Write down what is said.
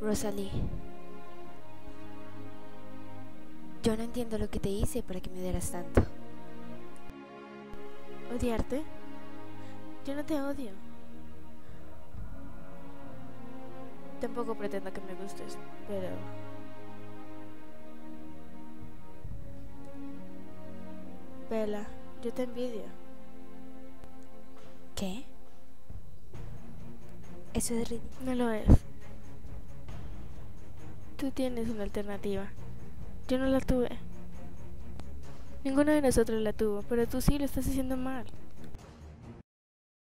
Rosalie. Yo no entiendo lo que te hice para que me dieras tanto. ¿Odiarte? Yo no te odio. Tampoco pretendo que me gustes, pero... Bella, yo te envidio. ¿Qué? Eso es ridículo. No lo es. Tú tienes una alternativa. Yo no la tuve. Ninguno de nosotros la tuvo, pero tú sí lo estás haciendo mal.